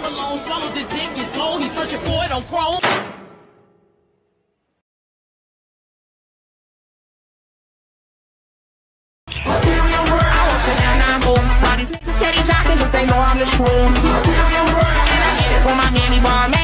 phone, swallowed the zip, he's searching for it on Chrome. jockin' cause they know I'm the shroom. Material world, and I hit it with my mammy bar.